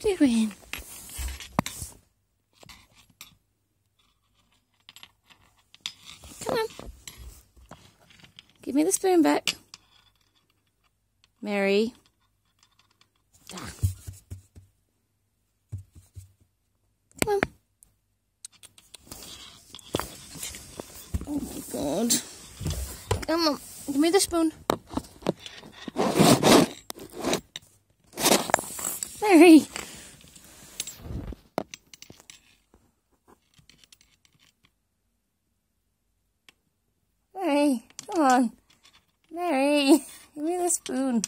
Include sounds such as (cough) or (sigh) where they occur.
doing? Come on. Give me the spoon back. Merry. Come on. Oh my god. Come on. Give me the spoon. Merry. Merry, (laughs) give me the spoon.